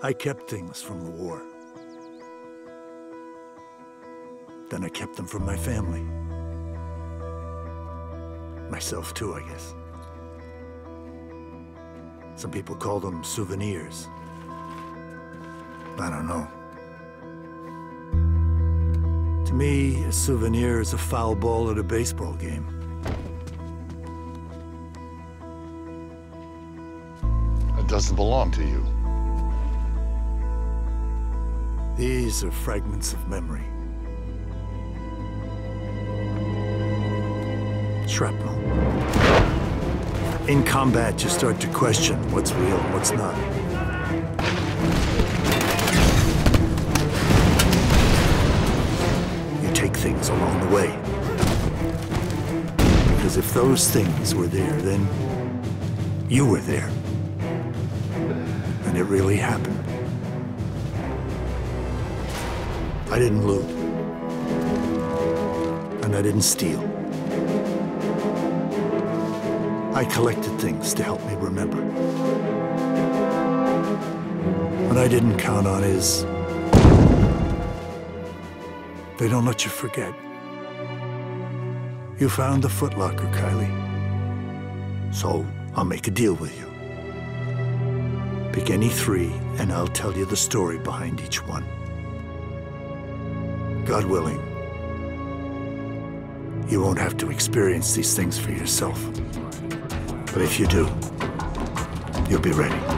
I kept things from the war. Then I kept them from my family. Myself too, I guess. Some people call them souvenirs. I don't know. To me, a souvenir is a foul ball at a baseball game. It doesn't belong to you. These are fragments of memory. Shrapnel. In combat, you start to question what's real and what's not. You take things along the way. Because if those things were there, then you were there. And it really happened. I didn't loot. And I didn't steal. I collected things to help me remember. What I didn't count on is... They don't let you forget. You found the footlocker, Kylie. So, I'll make a deal with you. Pick any three, and I'll tell you the story behind each one. God willing, you won't have to experience these things for yourself. But if you do, you'll be ready.